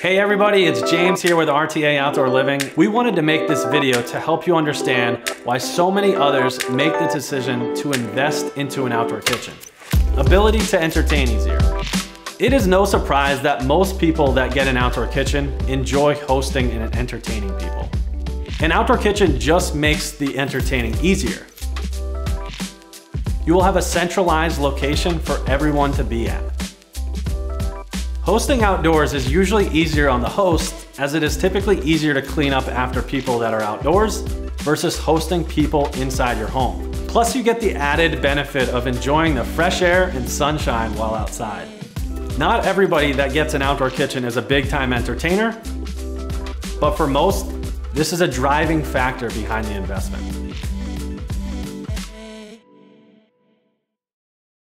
Hey everybody, it's James here with RTA Outdoor Living. We wanted to make this video to help you understand why so many others make the decision to invest into an outdoor kitchen. Ability to entertain easier. It is no surprise that most people that get an outdoor kitchen enjoy hosting and entertaining people. An outdoor kitchen just makes the entertaining easier. You will have a centralized location for everyone to be at. Hosting outdoors is usually easier on the host as it is typically easier to clean up after people that are outdoors versus hosting people inside your home. Plus you get the added benefit of enjoying the fresh air and sunshine while outside. Not everybody that gets an outdoor kitchen is a big time entertainer, but for most, this is a driving factor behind the investment.